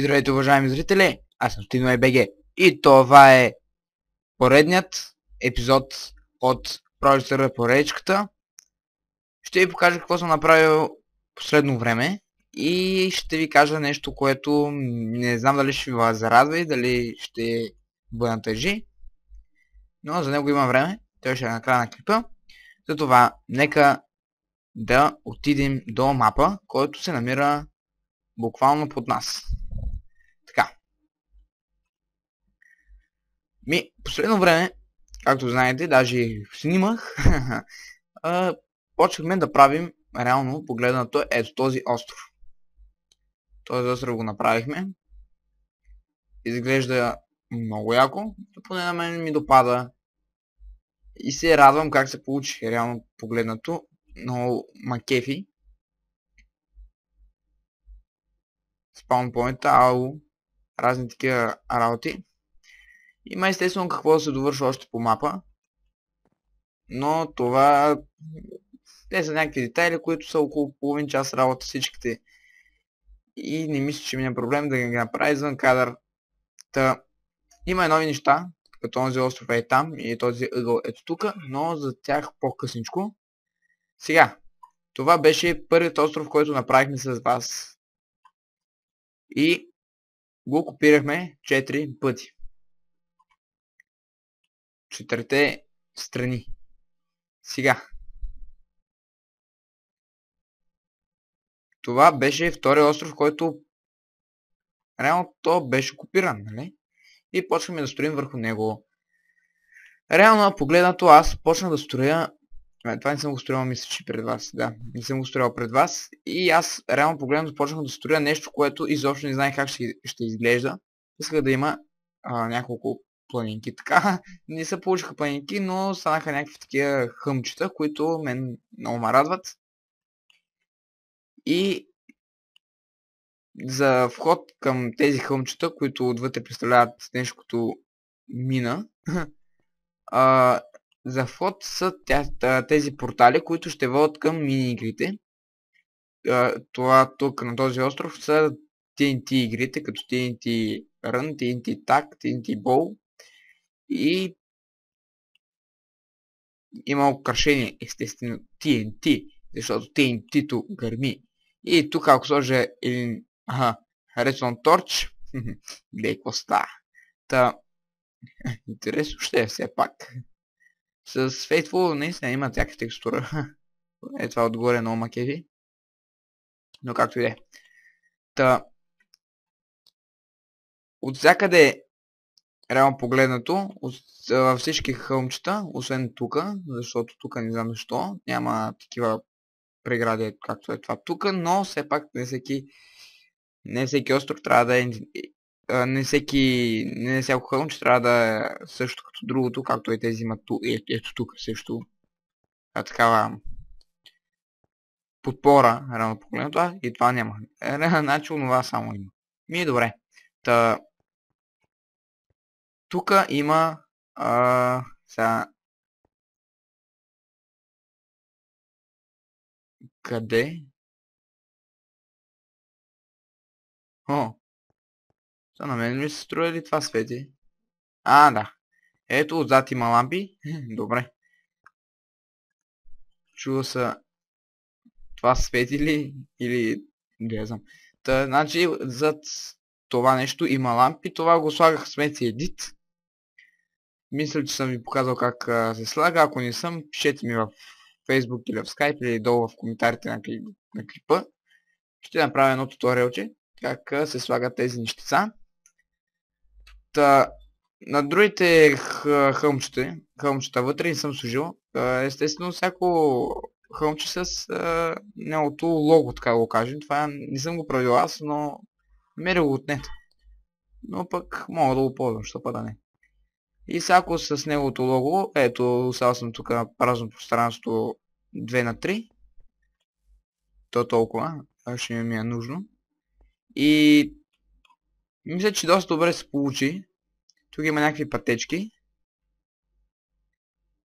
Здравейте, уважаеми зрители! Аз съм Стино БГ и това е поредният епизод от Прожектора по речката. Ще ви покажа какво съм направил последно време и ще ви кажа нещо, което не знам дали ще ви зарадва и дали ще бъде натъжи. Но за него има време. Той ще е на края на клипа. Затова нека да отидем до мапа, който се намира буквално под нас. Така. Ми, последно време, както знаете, даже снимах, почнахме да правим реално погледнато ето този остров. Този остров го направихме. Изглежда много яко, поне на мен ми допада. И се радвам как се получи реално погледнато. Много макефи. спаунпоинта, АУ, разни такива работи. Има естествено какво да се довършва още по мапа. Но това... Те са някакви детайли, които са около половин час работа всичките. И не мисля, че ми е проблем да ги направя извън кадър. Та, има и нови неща, като този остров е там и този ъгъл ето тук, но за тях по-късничко. Сега, това беше първият остров, който направихме с вас и го копирахме 4 пъти. Четирите страни. Сега. Това беше втория остров, който реално то беше копиран, нали? И почваме да строим върху него. Реално погледнато аз почнах да строя а, това не съм го строил, мисля, че пред вас. Да, не съм го строил пред вас. И аз реално погледно започнах да строя нещо, което изобщо не знаех как ще, ще изглежда. Исках да има а, няколко планинки. Така не се получиха планинки, но станаха някакви такива хъмчета, които мен много ме радват. И за вход към тези хъмчета, които отвътре представляват нещо като мина, а, за вход са тези портали, които ще водят към мини-игрите. Това тук на този остров са TNT игрите, като TNT Run, TNT Tag, TNT Bow и има украшение, естествено TNT, защото TNT-то гърми. И тук ако сложа един ага, Redstone Torch, гледай какво става. Та, интересно ще е все пак. С Faithful наистина има някаква текстура. е това отгоре на макеви. Но както и е. Та... От всякъде реално погледнато, във всички хълмчета, освен тук, защото тук не знам защо, няма такива прегради, както е това тук, но все пак не всеки, не всеки остров трябва да е не всеки, не всяко хълмче трябва да е също като другото, както и тези имат ту, е, ето тук също а, такава подпора, рано погледнато, и това няма. Е, значи това само има. Ми добре. Та... Тук има сега... Къде? О, Та на мен ми се струва ли това свети? А, да. Ето, отзад има лампи. Добре. Чува са... Това свети ли? Или... Не знам. Та, значи, зад това нещо има лампи. Това го слагах смети едит. Мисля, че съм ви показал как а, се слага. Ако не съм, пишете ми в Facebook или в Skype или долу в коментарите на, клип, на клипа. Ще направя едно туториалче как се слагат тези нещица. Та, на другите хълмчета, хълмчета вътре не съм служил. Естествено, всяко хълмче с а, лого, така го кажем. Това не съм го правил аз, но намерил го отнет. Но пък мога да го ползвам, що па да не. И всяко с неговото лого, ето, оставил съм тук празно пространство 2 на 3. То толкова, ще ми е нужно. И мисля, че доста добре се получи. Тук има някакви пътечки,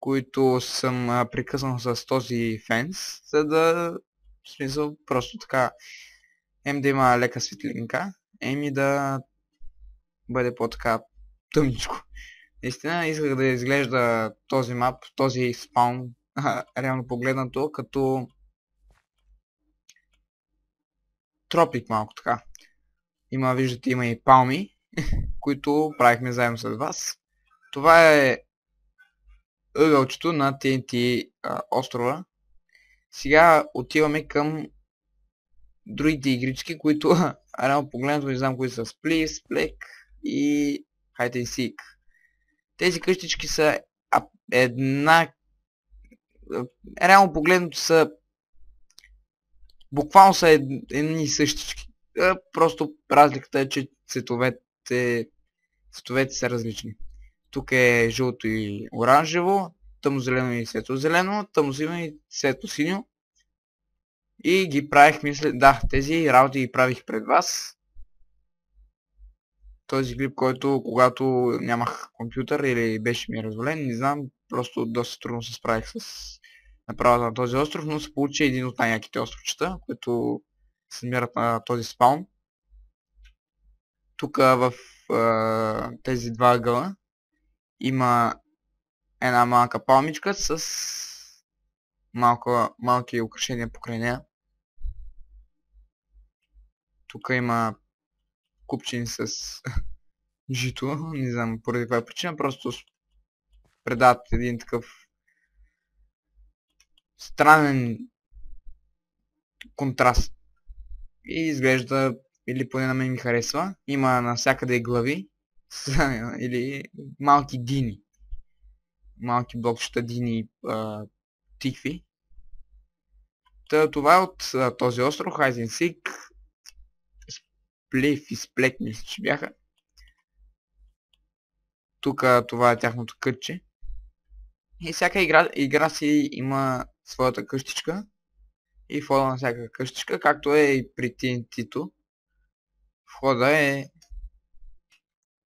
които съм прекъснал с този фенс, за да, в смисъл, просто така, ем да има лека светлинка, Еми да бъде по-така тъмничко. Наистина исках да изглежда този мап, този спаун, реално погледнато, като тропик малко така. Има, виждате, има и палми, които правихме заедно с вас. Това е ъгълчето на TNT а, острова. Сега отиваме към другите игрички, които реално погледнато не знам кои са Split, Splek и Hide and Seek. Тези къщички са една... Реално погледнато са... Буквално са едни и същички. Просто разликата е, че цветовете, цветовете са различни. Тук е жълто и оранжево, тъмно-зелено и светло-зелено, тъмно-синьо и светло-синьо. И ги правих, мисля, да, тези работи ги правих пред вас. Този клип, който когато нямах компютър или беше ми развален, не знам, просто доста трудно се справих с направата на този остров, но се получи един от най-яките островчета, които се намират на този спаун. Тук в е, тези два ъгъла има една малка палмичка с малко, малки украшения покрай нея. Тук има купчини с жито, не знам поради каква причина, просто предават един такъв странен контраст. И изглежда, или поне на мен ми харесва, има навсякъде глави, или малки дини. Малки блокчета дини а, тикви. Та, това е от а, този остров, Хайзен Сик. Сплив и мисля, че бяха. Тук това е тяхното кътче. И всяка игра, игра си има своята къщичка. И входа на всяка къщичка, както е и при TNT-то. Входа е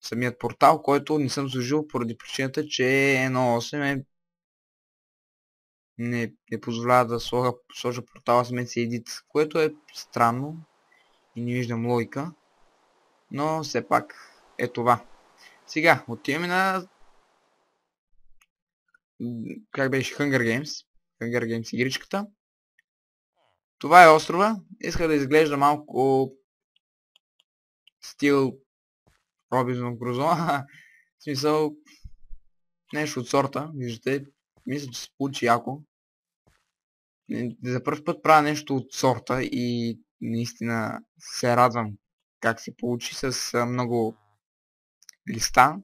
самият портал, който не съм служил поради причината, че 1.8 е не, не позволява да сложа, сложа портала с едит, което е странно и не виждам логика, но все пак е това. Сега, отиваме на как беше Hunger Games, Hunger Games игричката. Това е острова. Иска да изглежда малко стил Робинзон Крузо. в смисъл нещо от сорта. Виждате, мисля, че се получи яко. За първ път правя нещо от сорта и наистина се радвам как се получи с много листа.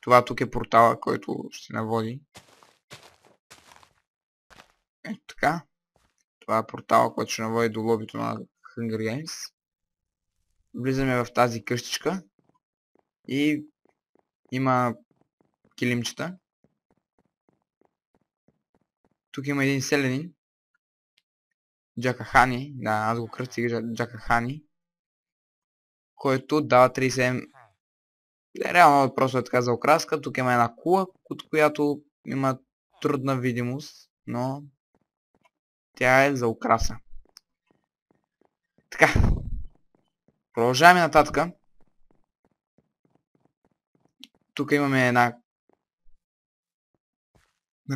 Това тук е портала, който ще наводи. Ето така. Това е портала, който ще наводи до лобито на Hunger Games. Влизаме в тази къщичка. И има килимчета. Тук има един селенин. Джакахани. Да, аз го кръстих Джакахани. Който дава 37... Реално просто е така за окраска. Тук има една кула, от която има трудна видимост, но тя е за украса. Така. Продължаваме нататък. Тук имаме една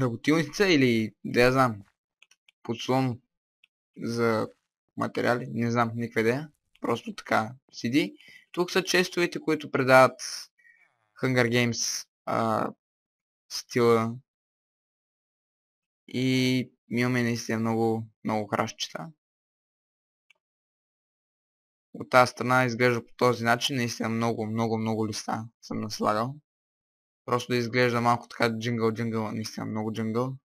работилница или, да я знам, подслон за материали, не знам, никаква идея. Просто така седи. Тук са честовете, които предават Hunger Games а, стила. И имаме наистина много, много крашчета. От тази страна изглежда по този начин. Наистина много, много, много листа съм наслагал. Просто да изглежда малко така джингъл, джингъл, наистина много джингъл.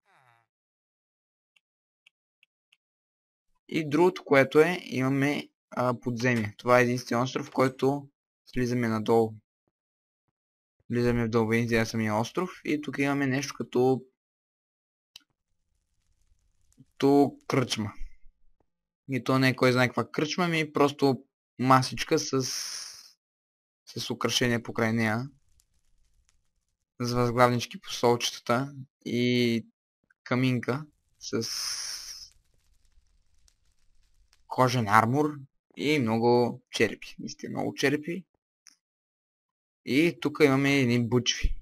И другото, което е, имаме а, подземие. Това е единствен остров, в който слизаме надолу. Влизаме в дълбините на самия остров и тук имаме нещо като като кръчма. И то не е кой знае каква кръчма, ми просто масичка с, с украшение покрай нея с възглавнички по солчетата и каминка с кожен армур И много черепи. Мисля, много черепи. И тук имаме едни бъчви.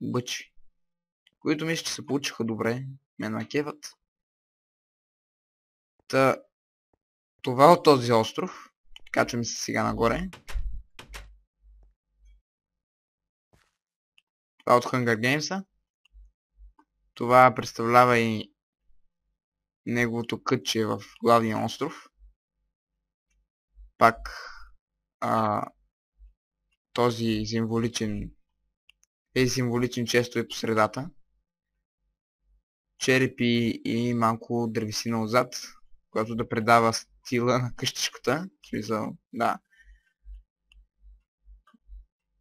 Бъчви. Които мисля, че се получиха добре. Мен на кеват. Та, това е от този остров. Качваме се сега нагоре. Това е от Hunger Games. Това представлява и неговото кътче в главния остров. Пак а, този символичен тези символични честове по средата. Черепи и малко дървесина отзад, която да предава стила на къщичката. Смисъл, да.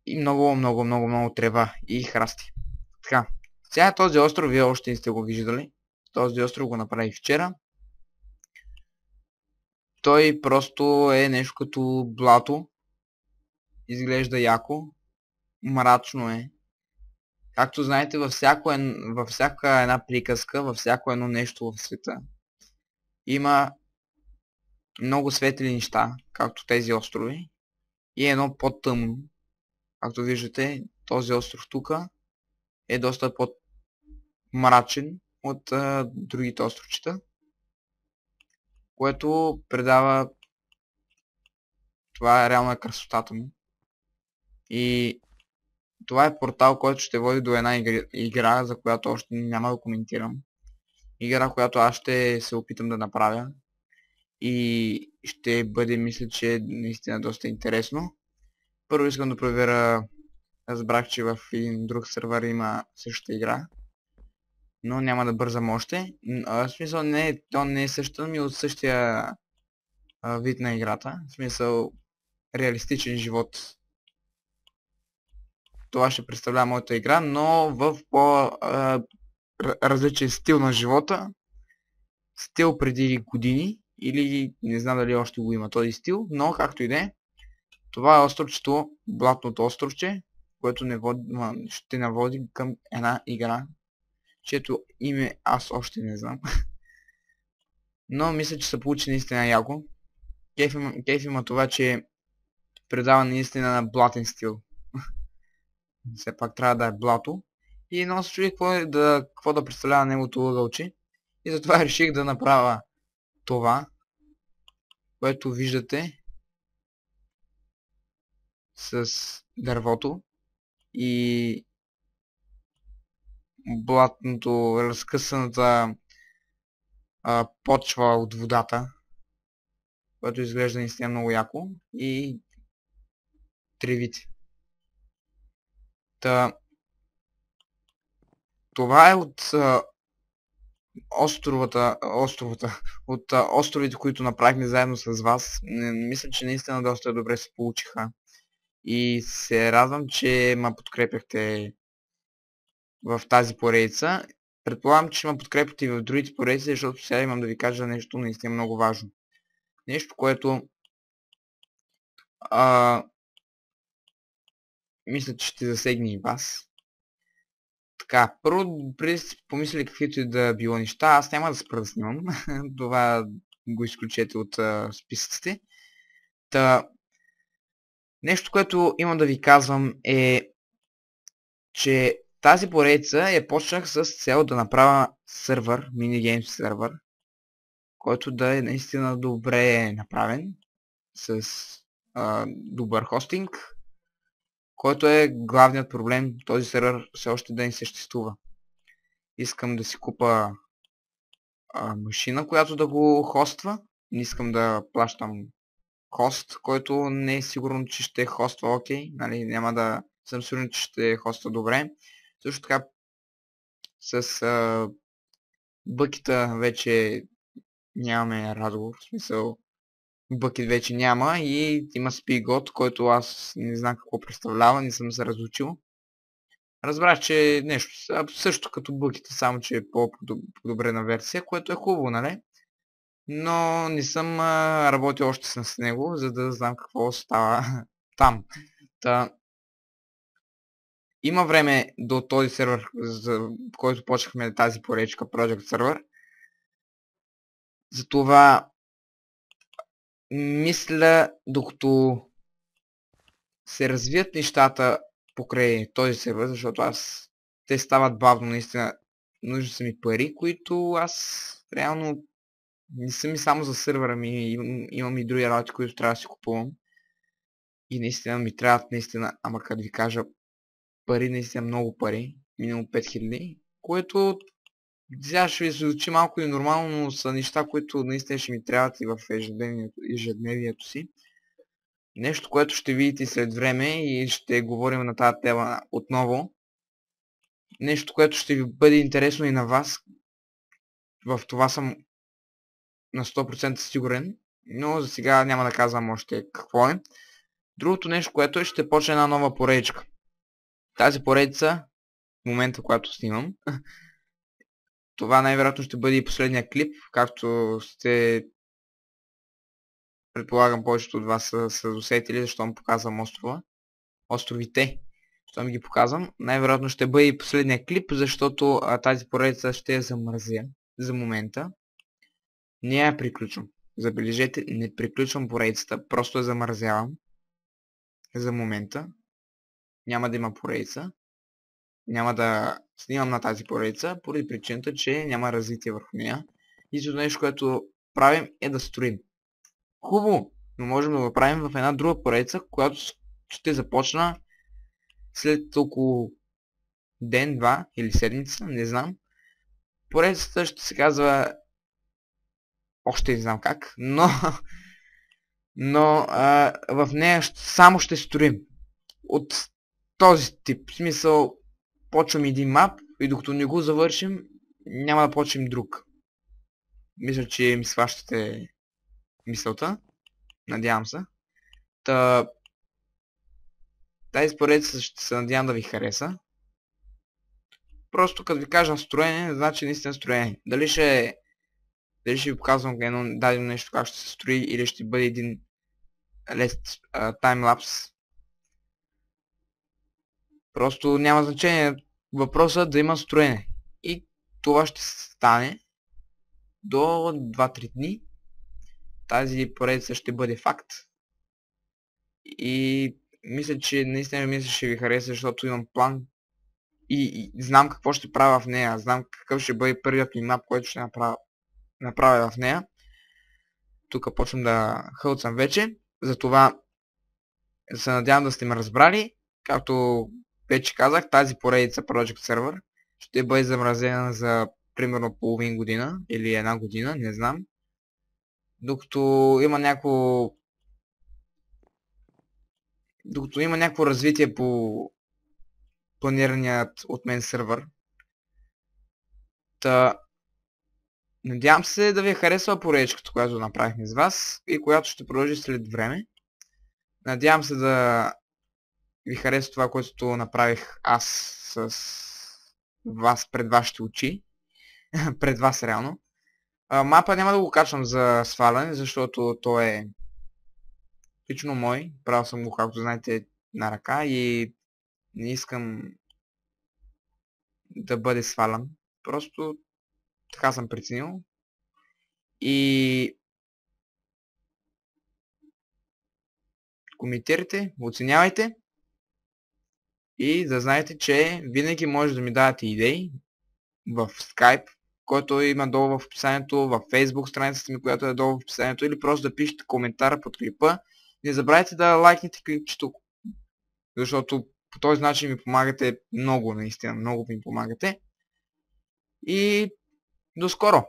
И много, много, много, много трева и храсти. Така. Сега този остров, вие още не сте го виждали. Този остров го направих вчера. Той просто е нещо като блато. Изглежда яко. Мрачно е. Както знаете, във, всяко, във всяка една приказка, във всяко едно нещо в света, има много светли неща, както тези острови, и едно по-тъмно. Както виждате, този остров тук е доста по-мрачен от а, другите островчета, което предава това е реално е красотата му. И това е портал, който ще води до една игра, за която още няма да коментирам. Игра, която аз ще се опитам да направя. И ще бъде, мисля, че наистина доста интересно. Първо искам да проверя, разбрах, че в един друг сервер има същата игра. Но няма да бързам още. В смисъл, не, то не е същата, ми от същия вид на играта. В смисъл, реалистичен живот това ще представлява моята игра, но в по-различен стил на живота. Стил преди години, или не знам дали още го има този стил, но както и да е. Това е островчето, блатното островче, което не води, ще наводи към една игра, чието име аз още не знам. Но мисля, че се получи наистина яко. Кейф има, кейф има това, че предава наистина на блатен стил все пак трябва да е блато. И много се чудих какво, е да, какво да представлява неговото ъгълче. И затова реших да направя това, което виждате с дървото и блатното, разкъсаната а, почва от водата, което изглежда наистина много яко и тревите. Та, това е от а, островата, островата, от а, островите, които направихме заедно с вас. Не, мисля, че наистина доста добре се получиха. И се радвам, че ме подкрепяхте в тази поредица. Предполагам, че ме подкрепяте и в другите поредици, защото сега имам да ви кажа нещо наистина много важно. Нещо, което а, мисля, че ще засегне и вас. Така, първо, преди сте помислили каквито и да било неща, аз няма да спра да снимам. Това го изключете от а, списъците. Та, нещо, което имам да ви казвам е, че тази поредица я почнах с цел да направя сервер, минигейм сервер, който да е наистина добре направен, с а, добър хостинг, който е главният проблем. Този сервер все още да не съществува. Искам да си купа а, машина, която да го хоства. Не искам да плащам хост, който не е сигурно, че ще хоства окей. Нали, няма да съм сигурен, че ще хоства добре. Също така с а, бъкита вече нямаме разговор. В смисъл Бъкет вече няма и има спигот, който аз не знам какво представлява, не съм се разучил. Разбрах, че е нещо също като бъките, само че е по-подобрена версия, което е хубаво, нали? Но не съм работил още с него, за да знам какво става там. Та, има време до този сервер, за който почнахме тази поречка Project Server. Затова мисля, докато се развият нещата покрай този сервер, защото аз те стават бавно, наистина нужни са ми пари, които аз реално не са ми само за сервера ми, имам, имам и други работи, които трябва да си купувам. И наистина ми трябват наистина, ама като ви кажа, пари, наистина много пари, минимум 5000, което сега ще ви звучи малко и нормално, но са неща, които наистина ще ми трябват и в ежедневието, ежедневието си. Нещо, което ще видите след време и ще говорим на тази тема отново. Нещо, което ще ви бъде интересно и на вас. В това съм на 100% сигурен, но за сега няма да казвам още какво е. Другото нещо, което е, ще почне една нова поредичка. Тази поредица, в момента, когато снимам, това най-вероятно ще бъде и последния клип, както сте предполагам повечето от вас са, са усетили, защо му показвам острова. Островите. Ми ги показвам. Най-вероятно ще бъде и последния клип, защото а, тази поредица ще я замързя за момента. Не я приключвам. Забележете, не приключвам поредицата, просто я замързявам. За момента. Няма да има поредица. Няма да снимам на тази поредица, поради причината, че няма развитие върху нея. И нещо, което правим е да строим. Хубаво, но можем да го правим в една друга поредица, която ще започна след около ден, два или седмица, не знам. Поредицата ще се казва още не знам как, но но а, в нея само ще строим от този тип. В смисъл, почвам един мап и докато не го завършим, няма да почнем друг. Мисля, че ми сващате мисълта. Надявам се. Та... Тази поредица ще се надявам да ви хареса. Просто като ви кажа строение, значи наистина строение. Дали ще дали ще ви показвам едно дадено нещо как ще се строи или ще бъде един лест таймлапс. Просто няма значение. Въпросът да има строене. И това ще стане до 2-3 дни тази поредица ще бъде факт. И мисля, че наистина мисля, ще ви хареса, защото имам план и, и знам какво ще правя в нея. Знам какъв ще бъде първият ми мап, който ще направя, направя в нея. Тук почвам да хълцам вече. Затова се надявам да сте ме разбрали. Както вече казах, тази поредица Project Server ще бъде замразена за примерно половин година или една година, не знам докато има някакво докато има някакво развитие по планираният от мен сервер. Та, надявам се да ви е харесва поредичката, която направихме с вас и която ще продължи след време. Надявам се да ви хареса това, което направих аз с вас пред вашите очи. пред вас реално. А, мапа няма да го качвам за сваляне, защото то е лично мой. Правил съм го, както знаете, на ръка и не искам да бъде свалян. Просто така съм преценил. И коментирайте, оценявайте и да знаете, че винаги може да ми давате идеи в Skype, който има долу в описанието, в Facebook страницата ми, която е долу в описанието, или просто да пишете коментара под клипа. Не забравяйте да лайкнете клипчето, защото по този начин ми помагате много, наистина, много ми помагате. И до скоро!